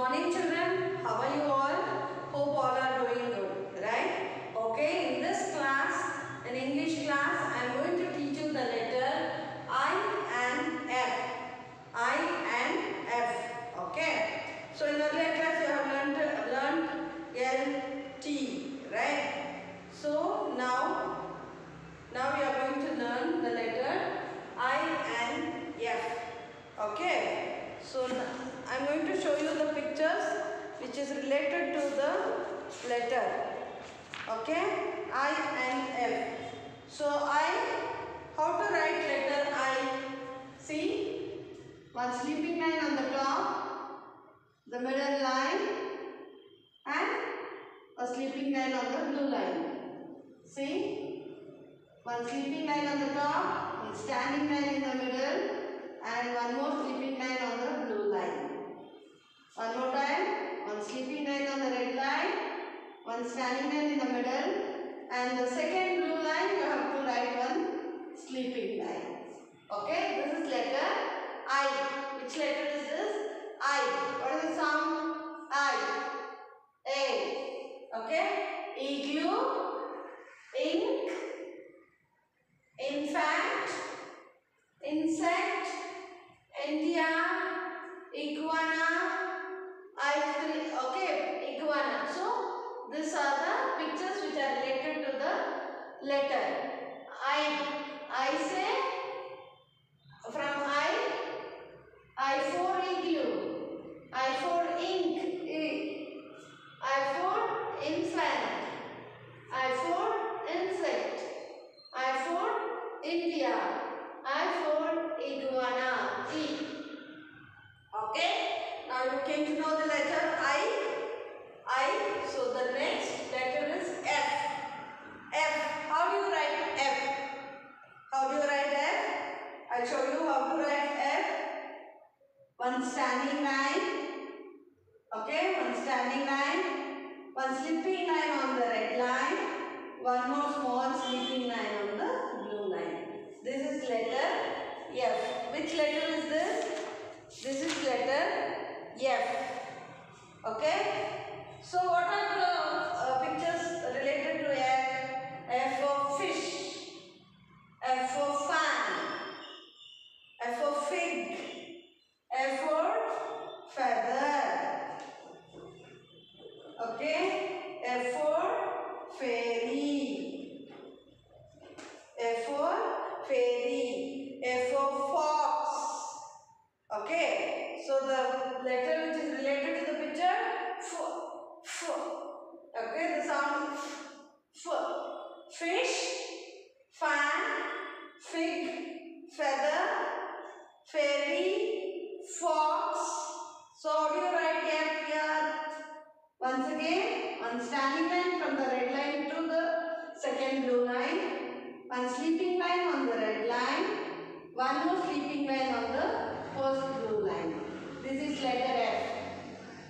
morning children. How are you letter. Okay. I and F. So I, how to write letter I? See, one sleeping line on the top, the middle line, and a sleeping line on the blue line. See, one sleeping line on the top, one standing line in the middle, and one more sleeping line on the blue line. One more time, one sleeping line on the red line, one standing line in the middle, and the second blue line you have to write one sleeping line. Okay, this is letter I. Which letter is this? I. What is the sound? I. A. Okay, igloo, ink, infant, insect, India, iguana, ice cream. Okay, iguana. So these are the pictures which are related to the letter I. I say from I. I for igloo. I for ink. I. I for infant. I for insect. I for India. I for iguana. E. Okay. Now you came to know the letter I. I. So the next letter is F. F. How do you write F? How do you write F? I'll show you how to write F. One standing line. Okay, one standing line. One sleeping line on the red line. One more small sleeping line on the blue line. This is letter F. Which letter is this? This is letter F. Okay. So what are the uh, pictures related to F? F for fish. F for fan. F for fig. F for feather. Okay. F for fairy. F for fairy. F for fox. Okay. So the letter which is related to the picture f f. Okay. The sound f. Fish, fan, fig, feather, fairy, fox. So how do you write F here? Once again, one standing line from the red line to the second blue line. One sleeping line on the red line. One more sleeping line on the first blue line. This is letter F.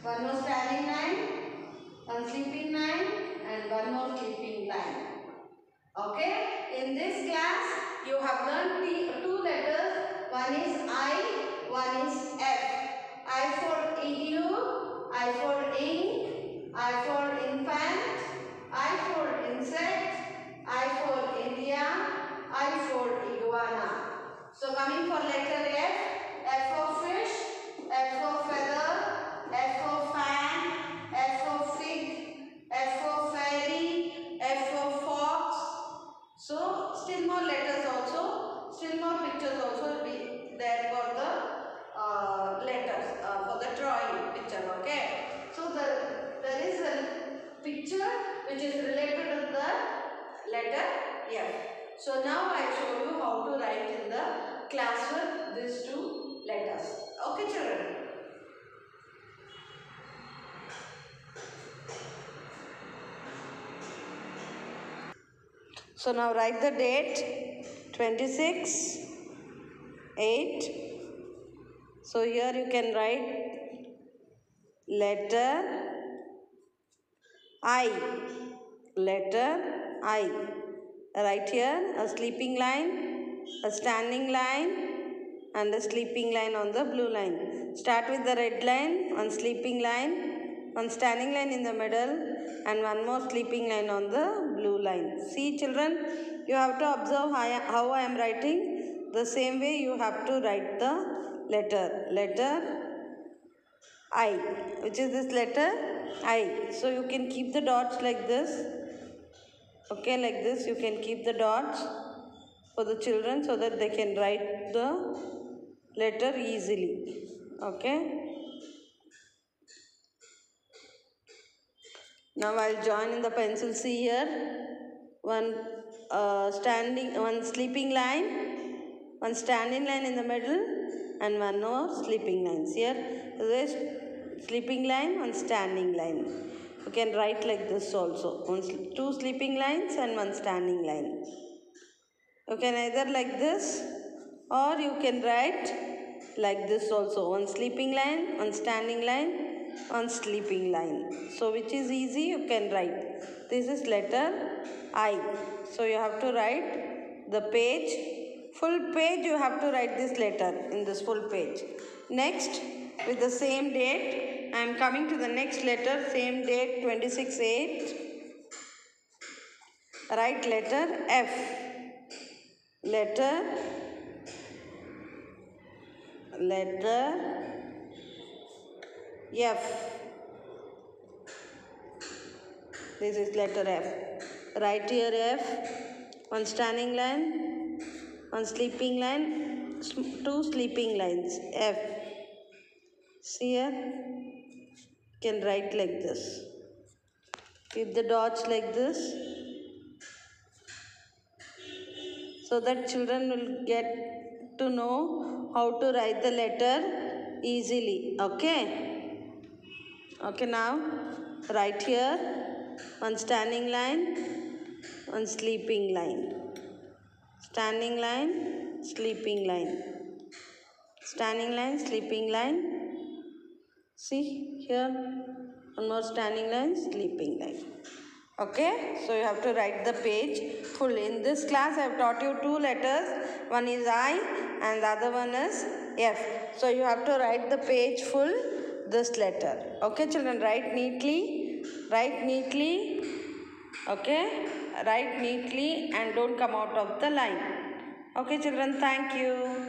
One more standing line, one sleeping line and one more sleeping line. Okay, in this class you have learned the two letters. One is I, one is F. I for igloo, I for ink, I for infant, I for insect, I for India, I for iguana. So coming for letter F, F for fish, F for feather, F for fan, F for fig, F for fairy, F for fox. So still more letters also, still more pictures also will be there for the uh, letters, uh, for the drawing picture, okay. So the, there is a picture which is related to the letter F. So now I show you how to write in the class with these two letters. Okay children. So now write the date 26 8. So here you can write letter I. Letter I. Right here a sleeping line, a standing line, and a sleeping line on the blue line. start with the red line one sleeping line one standing line in the middle and one more sleeping line on the blue line see children you have to observe how I am writing the same way you have to write the letter letter I which is this letter I so you can keep the dots like this. Okay like this you can keep the dots for the children so that they can write the letter easily. Okay? Now i'll join in the pencil see here. One uh, standing one sleeping line one standing line in the middle and one more sleeping lines here? This sleeping line one standing line. You can write like this also. One, two sleeping lines and one standing line. You can either like this or you can write like this also. One sleeping line one standing line one sleeping line. So which is easy you can write. This is letter i. So you have to write the page. Full page you have to write this letter in this full page. Next with the same date. I am coming to the next letter same date 26 8 write letter f. Letter letter F. This is letter F. Write here F. One standing line one sleeping line two sleeping lines F see here? Can write like this. Keep the dots like this. So that children will get to know how to write the letter easily. Okay? Okay now write here one standing line one sleeping line. Standing line sleeping line. Standing line sleeping line see here one more standing line sleeping line. Okay? So you have to write the page full. In this class i have taught you two letters. One is i and the other one is f. So you have to write the page full this letter. Okay children? Write neatly. Write neatly. Okay? Write neatly and don't come out of the line. Okay children? Thank you